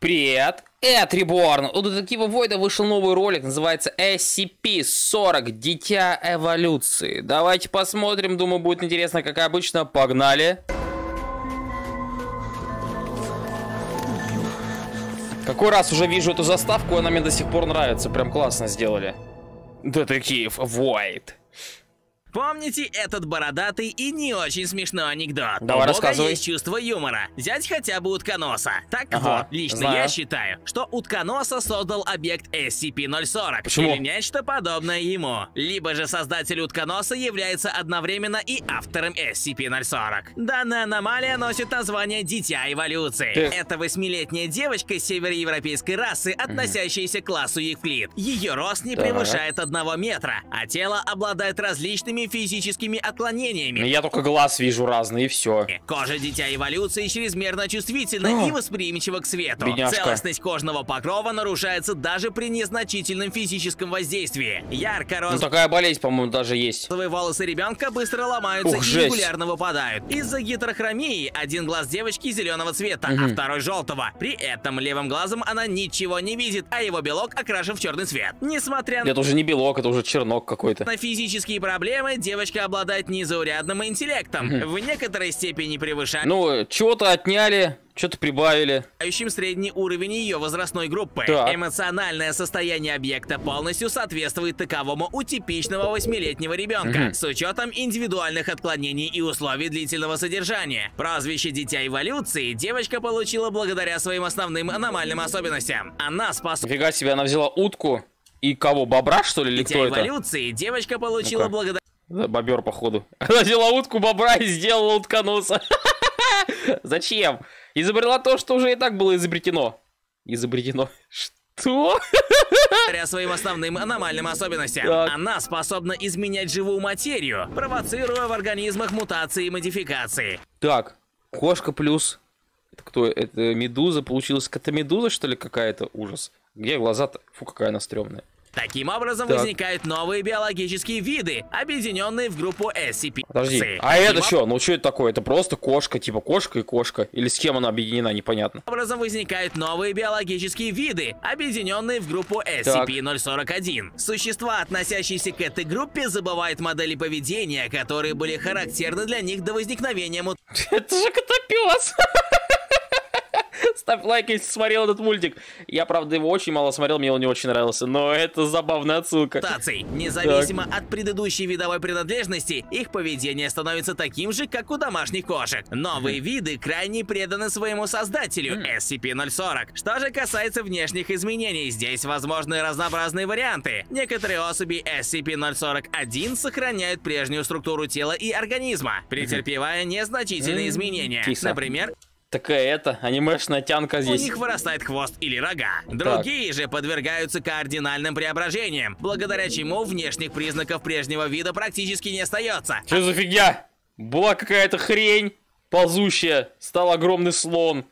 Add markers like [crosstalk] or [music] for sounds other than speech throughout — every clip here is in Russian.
Привет! Это Реборн! У детектива Войда вышел новый ролик, называется SCP-40 Дитя Эволюции. Давайте посмотрим, думаю, будет интересно, как обычно. Погнали! Какой раз уже вижу эту заставку, она мне до сих пор нравится. Прям классно сделали. Детектив Войд. Помните этот бородатый и не очень смешной анекдот? Давай, У рассказывай. есть чувство юмора. Взять хотя бы утконоса. Так Ага, вот, лично знаю. я считаю, что утконоса создал объект SCP-040. Почему? Или нечто подобное ему. Либо же создатель утконоса является одновременно и автором SCP-040. Данная аномалия носит название «Дитя эволюции». Ты- Это восьмилетняя девочка североевропейской расы, относящаяся к классу Евклид. Ее рост не Так. превышает одного метра, а тело обладает различными физическими Ну, отклонениями. Я только глаз вижу разный, и все. Кожа дитя эволюции чрезмерно чувствительна и восприимчива к свету. Бедняжка. Целостность кожного покрова нарушается даже при незначительном физическом воздействии. Ярко Ну, розовые такая болезнь, по-моему, даже есть. волосы ребенка быстро ломаются Ух, и жесть. регулярно выпадают. Из-за гетерохромии один глаз девочки зеленого цвета, а второй желтого. При этом левым глазом она ничего не видит, а его белок окрашен в черный цвет. Несмотря Это уже не белок, это уже чернок какой-то. на физические проблемы девочка обладает незаурядным интеллектом, в некоторой степени превышающим Ну, чего-то отняли, что-то прибавили. средний уровень ее возрастной группы. Так. Эмоциональное состояние объекта полностью соответствует таковому у типичного восьмилетнего ребенка, с учетом индивидуальных отклонений и условий длительного содержания. Прозвище «Дитя эволюции» девочка получила благодаря своим основным аномальным особенностям. Она способна Нифига себе, она взяла утку и кого, бобра, что ли, или Дитя кто это? эволюции девочка получила Ну-ка. благодаря Да, Бобер, походу. [laughs] Она взяла утку бобра и сделала утконоса. [laughs] Зачем? Изобрела то, что уже и так было изобретено. Изобретено. Что? благодаря своим основным аномальным особенностям. Так. Она способна изменять живую материю, провоцируя в организмах мутации и модификации. Так, кошка плюс. Это кто? Это медуза? Получилась кота-медуза, что ли, какая-то? Ужас. Где глаза-то? Фу, какая она стрёмная. Таким образом Так. возникают новые биологические виды, объединенные в группу SCP. Подожди, Таким а это об- что? Ну что это такое? Это просто кошка, типа кошка и кошка. Или с кем она объединена, непонятно. образом возникают новые биологические виды, объединенные в группу SCP-041. Существа, относящиеся к этой группе, забывают модели поведения, которые были характерны для них до возникновения мут... [laughs] Это же котопес! [laughs] [laughs] Ставь лайк, если смотрел этот мультик. Я, правда, его очень мало смотрел, мне он не очень нравился, но это забавная отсылка. мутаций. Независимо от предыдущей видовой принадлежности, их поведение становится таким же, как у домашних кошек. Новые виды крайне преданы своему создателю, SCP-040. Что же касается внешних изменений, здесь возможны разнообразные варианты. Некоторые особи SCP-041 сохраняют прежнюю структуру тела и организма, претерпевая незначительные изменения. Например, Такая это, анимешная тянка у здесь. них вырастает хвост или рога. Другие же подвергаются кардинальным преображениям, благодаря чему внешних признаков прежнего вида практически не остается. Что за фигня? Была какая-то хрень ползущая, стал огромный слон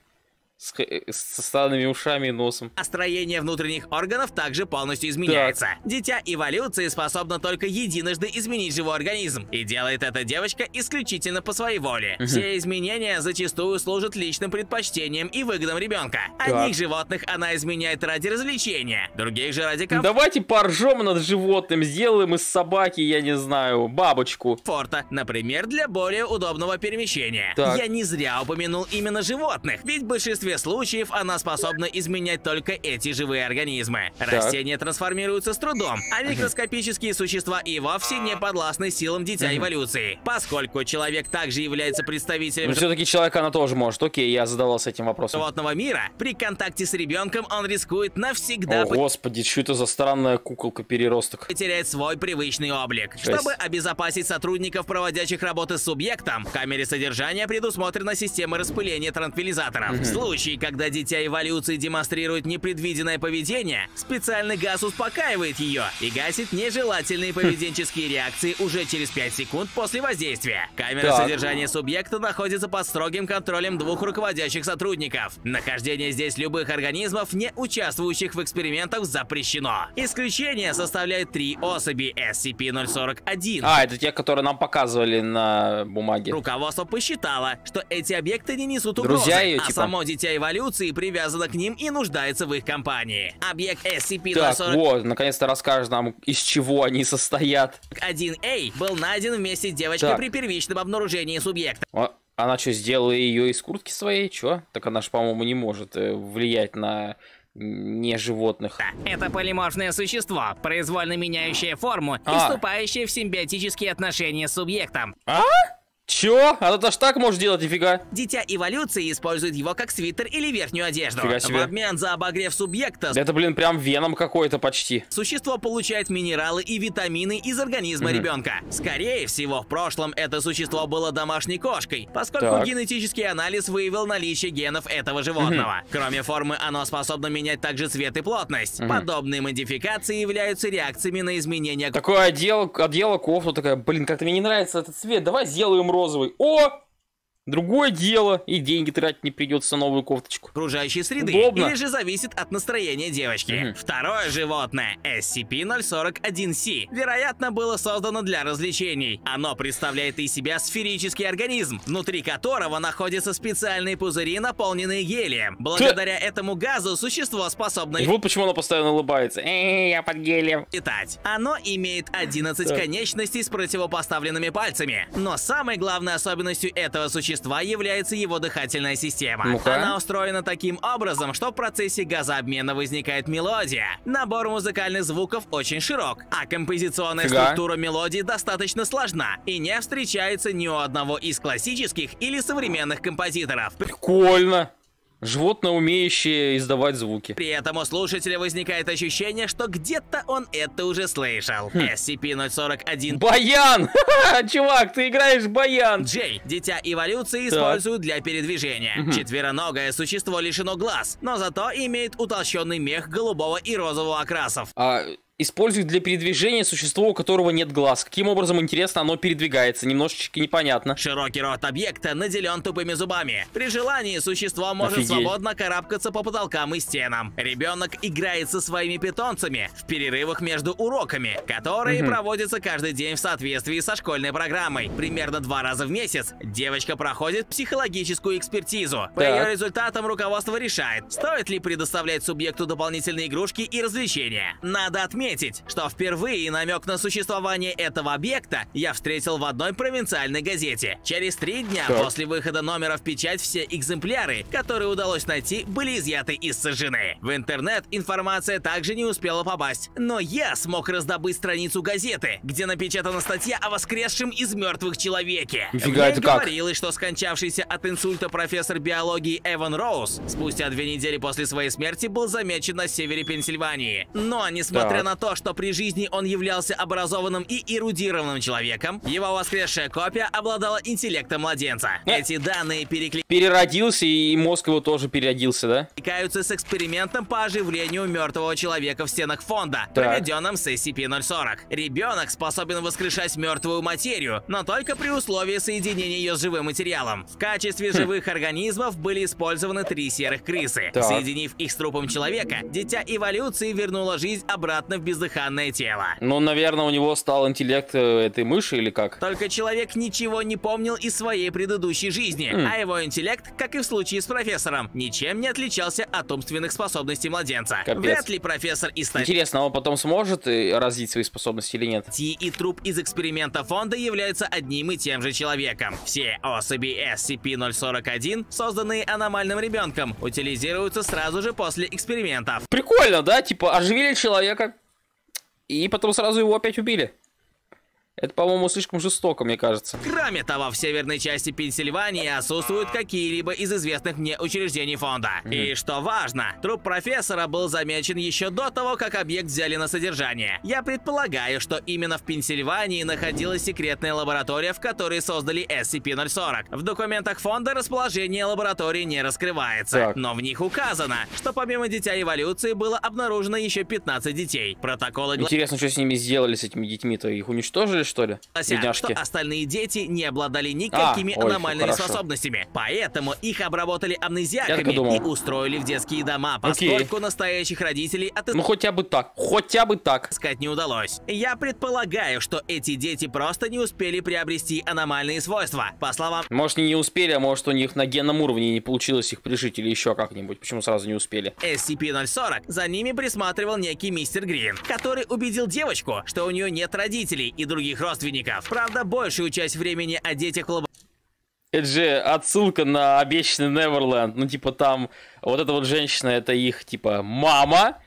с, э, с странными ушами и носом. А строение внутренних органов также полностью изменяется. Дитя эволюции способно только единожды изменить живой организм. И делает эта девочка исключительно по своей воле. Все изменения зачастую служат личным предпочтением и выгодам ребенка. Одних животных она изменяет ради развлечения, других же ради комфорта. Давайте поржем над животным, сделаем из собаки, я не знаю, бабочку. комфорта, например, для более удобного перемещения. Так. Я не зря упомянул именно животных, ведь в большинстве случаев она способна изменять только эти живые организмы. Растения трансформируются с трудом, а микроскопические существа и вовсе не подвластны силам дитя эволюции. Поскольку человек также является представителем Но все-таки человек она тоже может. Окей, я задавался этим вопросом. животного мира, при контакте с ребенком он рискует навсегда О, господи, что это за странная куколка-переросток? потеряет свой привычный облик. Жесть. Чтобы обезопасить сотрудников, проводящих работы с субъектом, в камере содержания предусмотрена система распыления транквилизаторов. В случае, когда дитя эволюции демонстрирует непредвиденное поведение, специальный газ успокаивает ее и гасит нежелательные поведенческие реакции уже через 5 секунд после воздействия. Камера Так. содержания субъекта находится под строгим контролем двух руководящих сотрудников. Нахождение здесь любых организмов, не участвующих в экспериментах, запрещено. Исключение составляют три особи SCP-041. А, это те, которые нам показывали на бумаге. Руководство посчитало, что эти объекты не несут угрозы, Друзья ее, а типа? само дитя Дитя эволюции привязано к ним и нуждается в их компании. Объект Так, SCP-041 вот, наконец-то расскажешь нам, из чего они состоят. a был найден вместе с девочкой Так. при первичном обнаружении субъекта. А, Она что, сделала ее из куртки своей? Чё? Так она же, по-моему, не может э, влиять на не животных. Это полиморфное существо, произвольно меняющее форму и А. вступающее в симбиотические отношения с субъектом. А? Чё? Она даже так может делать, нифига. Дитя эволюции использует его как свитер или верхнюю одежду. Фига себе. В обмен за обогрев субъекта Это, блин, прям веном какой-то почти. Существо получает минералы и витамины из организма ребенка. Скорее всего, в прошлом это существо было домашней кошкой, поскольку Так. генетический анализ выявил наличие генов этого животного. Кроме формы, оно способно менять также цвет и плотность. Подобные модификации являются реакциями на изменения Такое одела, одела кофту, такая, блин, как-то мне не нравится этот цвет, давай сделаем розовый. О! Другое дело, и деньги тратить не придется на новую кофточку. окружающей среды Удобно. или же зависит от настроения девочки. Мгм. Второе животное, SCP-041-C, вероятно, было создано для развлечений. Оно представляет из себя сферический организм, внутри которого находятся специальные пузыри, наполненные гелием. Благодаря этому газу существо способно И вот почему она постоянно улыбается. Эй, я под гелем. летать. Оно имеет 11 Так. конечностей с противопоставленными пальцами. Но самой главной особенностью этого существа является его дыхательная система. Ну-ка. Она устроена таким образом, что в процессе газообмена возникает мелодия. Набор музыкальных звуков очень широк, а композиционная Фига. структура мелодии достаточно сложна и не встречается ни у одного из классических или современных композиторов. Прикольно. Животное, умеющее издавать звуки. При этом у слушателя возникает ощущение, что где-то он это уже слышал. SCP-041 Баян! [laughs] Чувак, ты играешь баян! Джей, дитя эволюции, используют для передвижения. Четвероногое существо лишено глаз, но зато имеет утолщенный мех голубого и розового окрасов. А, использует для передвижения существо, у которого нет глаз. Каким образом, интересно, оно передвигается? Немножечко непонятно. Широкий рот объекта наделен тупыми зубами. При желании существо может Офигеть. свободно карабкаться по потолкам и стенам. Ребенок играет со своими питомцами в перерывах между уроками, которые проводятся каждый день в соответствии со школьной программой. Примерно два раза в месяц девочка проходит психологическую экспертизу. По Так. ее результатам руководство решает, стоит ли предоставлять субъекту дополнительные игрушки и развлечения. Надо отметить, что впервые намек на существование этого объекта я встретил в одной провинциальной газете. Через три дня Так. после выхода номера в печать все экземпляры, которые удалось найти, были изъяты и сожжены. В интернет информация также не успела попасть. Но я смог раздобыть страницу газеты, где напечатана статья о воскресшем из мертвых человеке. Нифига, это как? говорилось, что скончавшийся от инсульта профессор биологии Эван Роуз спустя две недели после своей смерти был замечен на севере Пенсильвании. Но, несмотря Так. на то, что при жизни он являлся образованным и эрудированным человеком, его воскресшая копия обладала интеллектом младенца. Эти данные перекликаются Переродился, и мозг его тоже переродился, да? с экспериментом по оживлению мертвого человека в стенах фонда, Так. проведенным с SCP-040. Ребенок способен воскрешать мертвую материю, но только при условии соединения ее с живым материалом. В качестве живых организмов были использованы три серых крысы. Так. Соединив их с трупом человека, дитя эволюции вернуло жизнь обратно в бездыханное тело. Ну, наверное, у него стал интеллект э, этой мыши или как? Только человек ничего не помнил из своей предыдущей жизни, Хм. а его интеллект, как и в случае с профессором, ничем не отличался от умственных способностей младенца. Капец. Вряд ли профессор из статьи Интересно, он потом сможет э, развить свои способности или нет? и труп из эксперимента фонда являются одним и тем же человеком. Все особи SCP-041, созданные аномальным ребенком, утилизируются сразу же после экспериментов. Прикольно, да? Типа, оживили человека, и потом сразу его опять убили. Это, по-моему, слишком жестоко, мне кажется. Кроме того, в северной части Пенсильвании отсутствуют какие-либо из известных мне учреждений фонда. И что важно, труп профессора был замечен еще до того, как объект взяли на содержание. Я предполагаю, что именно в Пенсильвании находилась секретная лаборатория, в которой создали SCP-040. В документах фонда расположение лаборатории не раскрывается, Так. но в них указано, что помимо Дитя Эволюции было обнаружено еще 15 детей. Протоколы Интересно, что с ними сделали, с этими детьми-то? Их уничтожили, что ли? Бедняжки. что остальные дети не обладали никакими а, ой, аномальными хорошо. способностями. Поэтому их обработали амнезиаками и устроили в детские дома, поскольку Окей. настоящих родителей от... Ну хотя бы так, хотя бы так. Сказать не удалось. Я предполагаю, что эти дети просто не успели приобрести аномальные свойства. По словам... Может, не успели, а может, у них на генном уровне не получилось их прижить или еще как-нибудь. Почему сразу не успели? SCP-040 за ними присматривал некий мистер Грин, который убедил девочку, что у нее нет родителей и других родственников. Правда, большую часть времени о детях в это же отсылка на обещанный Неверленд. Ну, типа, там вот эта вот женщина, это их, типа, мама.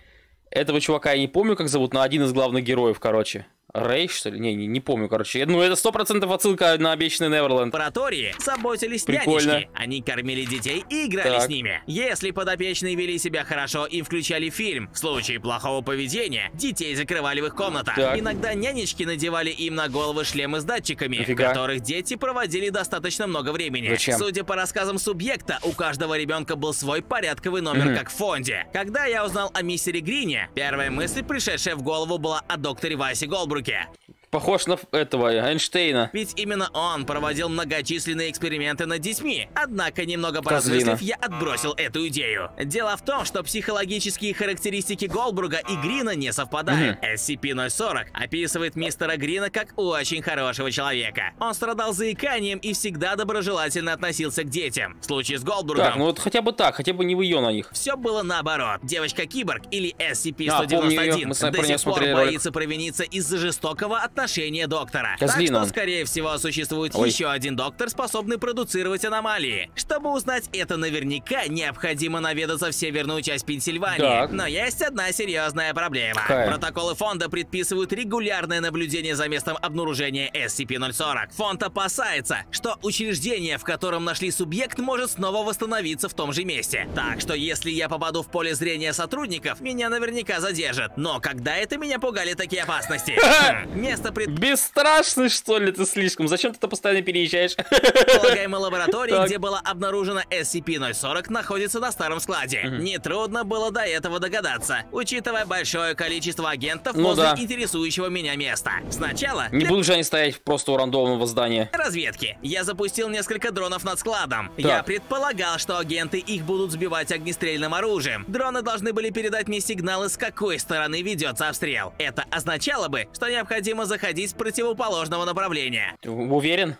Этого чувака я не помню, как зовут, но один из главных героев, короче. Рэй, что ли? Не, не, не помню, короче. Ну, это сто процентов отсылка на обещанный Неверленд. Лаборатории заботились Прикольно. нянечки. Они кормили детей и играли так. с ними. Если подопечные вели себя хорошо и включали фильм, в случае плохого поведения, детей закрывали в их комнатах. Так. Иногда нянечки надевали им на головы шлемы с датчиками, Нафига? в которых дети проводили достаточно много времени. Зачем? Судя по рассказам субъекта, у каждого ребенка был свой порядковый номер, mm -hmm. как в фонде. Когда я узнал о мистере Грине, первая мысль, пришедшая в голову, была о докторе Васе Голбруке gap. Похож на этого Эйнштейна. Ведь именно он проводил многочисленные эксперименты над детьми. Однако, немного поразмыслив, я отбросил эту идею. Дело в том, что психологические характеристики Голбруга и Грина не совпадают. Угу. SCP-040 описывает мистера Грина как очень хорошего человека. Он страдал заиканием и всегда доброжелательно относился к детям. В случае с Голбругом... Так, ну вот хотя бы так, хотя бы не в ее на них. Все было наоборот. Девочка-киборг или SCP-191 а, до сих пор боится провиниться из-за жестокого отношения отношение доктора. Козлин так что, скорее всего, существует Ой. еще один доктор, способный продуцировать аномалии. Чтобы узнать это наверняка, необходимо наведаться в северную часть Пенсильвании. Так. Но есть одна серьезная проблема. Какая? Протоколы фонда предписывают регулярное наблюдение за местом обнаружения SCP-040. Фонд опасается, что учреждение, в котором нашли субъект, может снова восстановиться в том же месте. Так что, если я попаду в поле зрения сотрудников, меня наверняка задержат. Но когда это меня пугали такие опасности? [laughs] Хм, место пред... Бесстрашный, что ли, ты слишком? Зачем ты то постоянно переезжаешь? Полагаемая лаборатория, где была обнаружена SCP-040, находится на старом складе. Угу. Нетрудно было до этого догадаться, учитывая большое количество агентов ну возле да. интересующего меня места. Сначала... Не для... будут же они стоять просто у рандомного здания. Разведки. Я запустил несколько дронов над складом. Так. Я предполагал, что агенты их будут сбивать огнестрельным оружием. Дроны должны были передать мне сигналы, с какой стороны ведется обстрел. Это означало бы, что необходимо заходить заходить с противоположного направления. Уверен?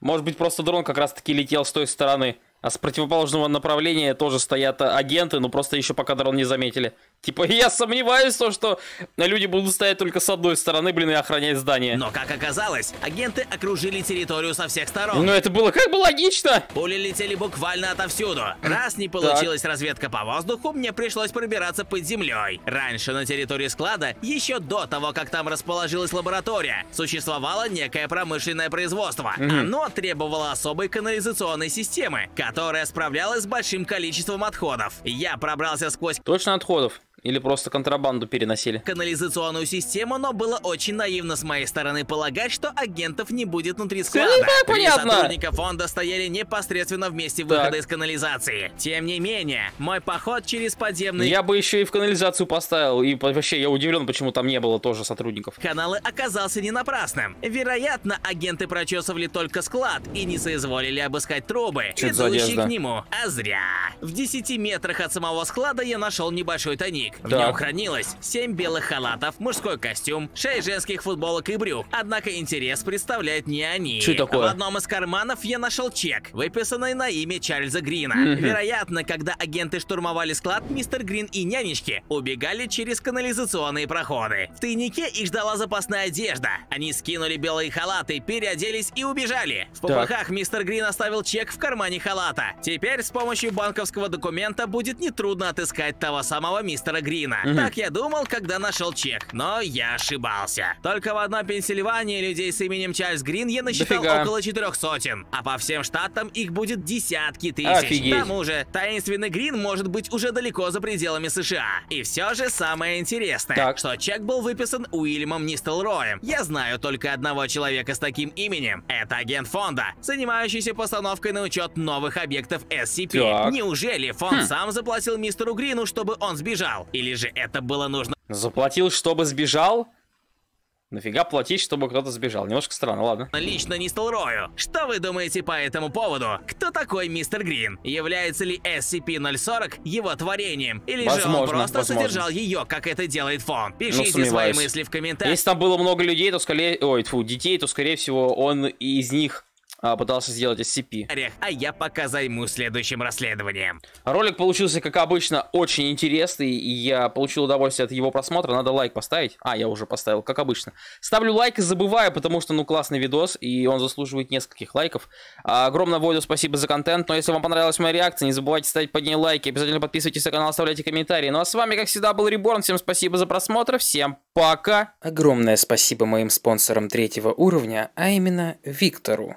Может быть, просто дрон как раз-таки летел с той стороны. А с противоположного направления тоже стоят агенты, но просто еще пока дрон не заметили. Типа, [laughs] я сомневаюсь в том, что люди будут стоять только с одной стороны, блин, и охранять здание. Но, как оказалось, агенты окружили территорию со всех сторон. Ну, это было как бы логично. Пули летели буквально отовсюду. Раз не получилась так. разведка по воздуху, мне пришлось пробираться под землей. Раньше на территории склада, еще до того, как там расположилась лаборатория, существовало некое промышленное производство. Угу. Оно требовало особой канализационной системы, которая справлялась с большим количеством отходов. Я пробрался сквозь... Точно отходов? Или просто контрабанду переносили? Канализационную систему, но было очень наивно с моей стороны полагать, что агентов не будет внутри склада. Да, понятно. сотрудника фонда стояли непосредственно в месте выхода так. из канализации. Тем не менее, мой поход через подземный... Я бы еще и в канализацию поставил, и вообще я удивлен, почему там не было тоже сотрудников. Каналы оказался не напрасным. Вероятно, агенты прочесывали только склад и не соизволили обыскать трубы, ведущие к нему. А зря. В 10 метрах от самого склада я нашел небольшой тайник. В нем хранилось 7 белых халатов, мужской костюм, 6 женских футболок и брюк. Однако интерес представляют не они. Что такое? В одном из карманов я нашел чек, выписанный на имя Чарльза Грина. Вероятно, когда агенты штурмовали склад, мистер Грин и нянечки убегали через канализационные проходы. В тайнике их ждала запасная одежда. Они скинули белые халаты, переоделись и убежали. В попыхах мистер Грин оставил чек в кармане халата. Теперь с помощью банковского документа будет нетрудно отыскать того самого мистера Грина. Угу. Так я думал, когда нашел чек, но я ошибался. Только в одной Пенсильвании людей с именем Чарльз Грин я насчитал Дофига. около четырех сотен, а по всем штатам их будет десятки тысяч. Офигеть. К тому же, таинственный Грин может быть уже далеко за пределами США. И все же самое интересное, так. что чек был выписан Уильямом Нистелроем. Я знаю только одного человека с таким именем. Это агент фонда, занимающийся постановкой на учет новых объектов SCP. Так. Неужели фонд хм. сам заплатил мистеру Грину, чтобы он сбежал? Или же это было нужно... Заплатил, чтобы сбежал? Нафига платить, чтобы кто-то сбежал? Немножко странно, ладно. Лично не Рою. Что вы думаете по этому поводу? Кто такой мистер Грин? Является ли SCP-040 его творением? Или возможно, же он просто возможно. содержал ее, как это делает фонд? Пишите ну, свои мысли в комментариях. Если там было много людей, то скорее... Ой, фу, детей, то скорее всего он из них а, пытался сделать SCP. А я пока займусь следующим расследованием. Ролик получился, как обычно, очень интересный, и я получил удовольствие от его просмотра. Надо лайк поставить. А, я уже поставил, как обычно. Ставлю лайк и забываю, потому что, ну, классный видос, и он заслуживает нескольких лайков. А, огромное Войду спасибо за контент, но если вам понравилась моя реакция, не забывайте ставить под ней лайки, обязательно подписывайтесь на канал, оставляйте комментарии. Ну а с вами, как всегда, был Реборн. Всем спасибо за просмотр, всем пока! Огромное спасибо моим спонсорам третьего уровня, а именно Виктору.